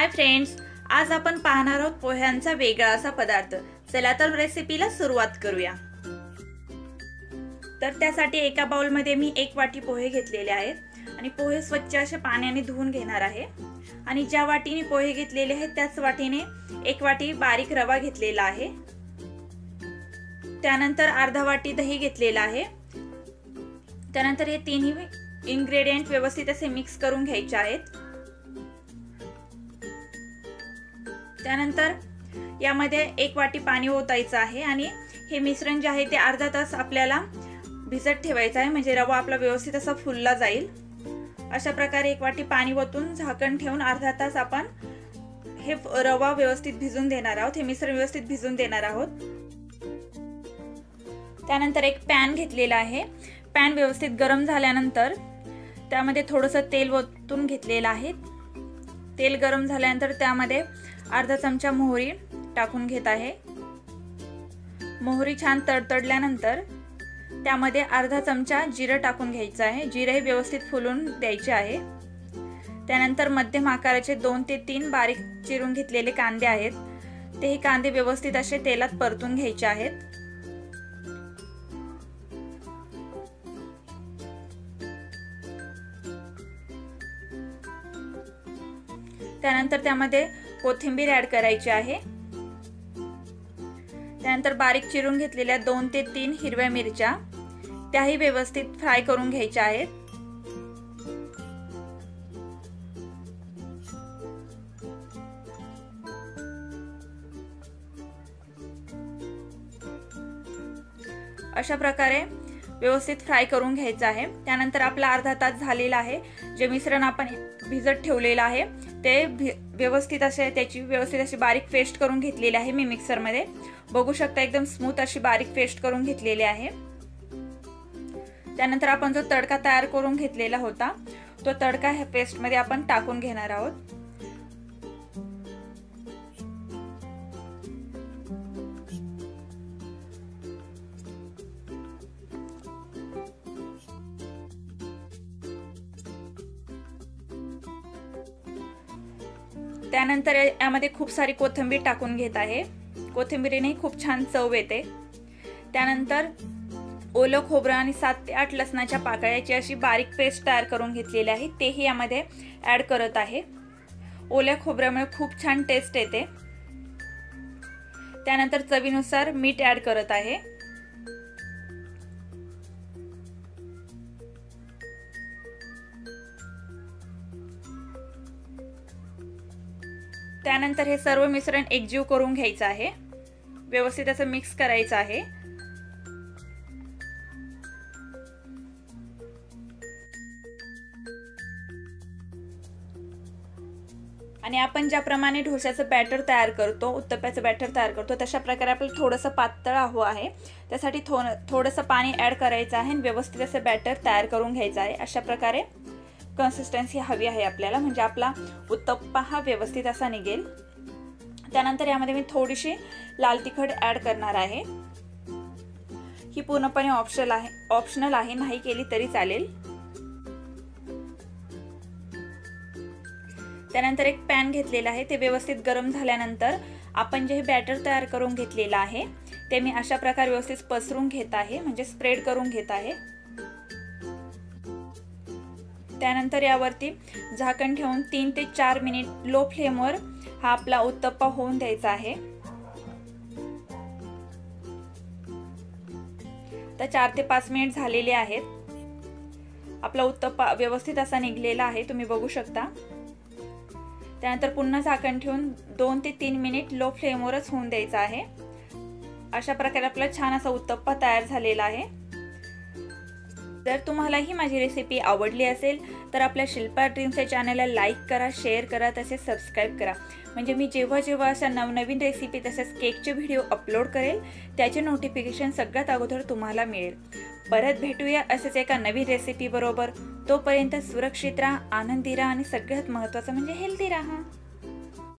Hi friends आज आपण पाहणार आहोत पोह्यांचा वेगळा असा पदार्थ. चला तर रेसिपीला सुरुवात करूया. तर त्यासाठी एका बाउलमध्ये मी एक वाटी पोहे घेतलेले आहेत आणि पोहे स्वच्छ असे पाण्याने धुवून घेणार आहे. आणि ज्या वाटीने पोहे घेतलेले आहेत त्याच वाटीने एक वाटी बारीक रवा घेतलेला आहे. त्यानंतर अर्धा वाटी दही घेतलेला आहे. त्यानंतर हे तिन्ही इन्ग्रेडियंट व्यवस्थित असे मिक्स करून घ्यायचे आहेत. त्यानंतर यामध्ये एक वाटी पाणी ओतायचं आहे आणि हे मिश्रण जे आहे ते अर्धा तास आपल्याला भिजत ठेवायचं आहे. म्हणजे रवा आपला व्यवस्थित असा फुलला जाईल. अशा प्रकारे एक वाटी पाणी ओतून झाकण ठेवून अर्धा तास आपण हे रवा व्यवस्थित भिजून देणार आहोत. हे मिश्रण व्यवस्थित भिजून देणार आहोत. त्यानंतर एक पॅन घेतलेला आहे. पॅन व्यवस्थित गरम झाल्यानंतर त्यामध्ये थोडंसं तेल ओतून घेतलेलं आहे. तेल गरम झाल्यानंतर त्यामध्ये अर्धा चमचा मोहरी टाकून घेत आहे. मोहरी छान तडतडल्यानंतर त्यामध्ये अर्धा चमचा जिरं टाकून घ्यायचं आहे. जिरं हे व्यवस्थित फुलून द्यायचे आहे. त्यानंतर मध्यम आकाराचे दोन ते तीन बारीक चिरून घेतलेले कांदे आहेत. ते हे कांदे व्यवस्थित असे तेलात परतून घ्यायचे आहेत. त्यानंतर त्यामध्ये कोथिंबीर ऍड करायची आहे. त्यानंतर बारीक चिरून घेतलेल्या दोन ते तीन हिरव्या मिरच्या त्याही व्यवस्थित फ्राय करून घ्यायच्या आहेत. अशा प्रकारे व्यवस्थित फ्राय करून घ्यायचं आहे. त्यानंतर आपला अर्धा तास झालेला आहे. जे मिश्रण आपण भिजत ठेवलेलं आहे ते व्यवस्थित असे त्याची व्यवस्थित अशी बारीक पेस्ट करून घेतलेली आहे मी मिक्सरमध्ये. बघू शकता एकदम स्मूथ अशी बारीक पेस्ट करून घेतलेली आहे. त्यानंतर आपण जो तडका तयार करून घेतलेला होता तो तडका ह्या पेस्टमध्ये आपण टाकून घेणार आहोत. त्यानंतर यामध्ये खूप सारी कोथिंबीर टाकून घेत आहे. कोथिंबीरीने खूप छान चव येते. त्यानंतर ओलं खोबरं आणि सात ते आठ लसणाच्या पाकळ्याची अशी बारीक पेस्ट तयार करून घेतलेली आहे. तेही यामध्ये ॲड करत आहे. ओल्या खोबऱ्यामुळे खूप छान टेस्ट येते. त्यानंतर चवीनुसार मीठ ॲड करत आहे. त्यानंतर हे सर्व मिश्रण एकजीव करून घ्यायचं आहे. व्यवस्थित असं मिक्स करायचं आहे. आणि आपण ज्याप्रमाणे ढोशाचं बॅटर तयार करतो उत्तप्याचं बॅटर तयार करतो तशा प्रकारे आपल्याला थोडंसं पातळ हवं आहे. त्यासाठी थो थोडंसं पाणी ॲड करायचं आहे आणि व्यवस्थित असं बॅटर तयार करून घ्यायचं आहे. अशा प्रकारे कन्सिस्टन्सी हवी आहे आपल्याला. म्हणजे आपला उत्तप्पा हा व्यवस्थित असा निघेल. त्यानंतर यामध्ये मी थोडीशी लाल तिखट ॲड करणार आहे. ही पूर्णपणे ऑप्शनल आहे ऑप्शनल आहे. नाही केली तरी चालेल. त्यानंतर एक पॅन घेतलेला आहे. ते व्यवस्थित गरम झाल्यानंतर आपण जे हे बॅटर तयार करून घेतलेलं आहे ते मी अशा प्रकारे व्यवस्थित पसरून घेत आहे. म्हणजे स्प्रेड करून घेत आहे. त्यानंतर यावरती झाकण ठेवून तीन ते चार मिनिट लो फ्लेमवर हा आपला उत्तप्पा होऊन द्यायचा आहे. तर चार ते पाच मिनिट झालेले आहेत. आपला उत्तप्पा व्यवस्थित असा निघलेला आहे तुम्ही बघू शकता. त्यानंतर पुन्हा झाकण ठेवून दोन ते तीन मिनिट लो फ्लेमवरच होऊन द्यायचा आहे. अशा प्रकारे आपला छान असा उत्तप्पा तयार झालेला आहे. जर तुम्हाला ही माझी रेसिपी आवडली असेल तर आपल्या शिल्पा ड्रीम्स या चॅनलला लाईक करा शेअर करा तसेच सबस्क्राईब करा. म्हणजे मी जेव्हा जेव्हा अशा नवनवीन रेसिपी तसेच केकचे व्हिडिओ अपलोड करेल त्याचे नोटिफिकेशन सगळ्यात अगोदर तुम्हाला मिळेल. परत भेटूया असेच एका नवीन रेसिपीबरोबर तोपर्यंत सुरक्षित राहा आनंदी राहा आणि सगळ्यात महत्त्वाचं म्हणजे हेल्दी राहा.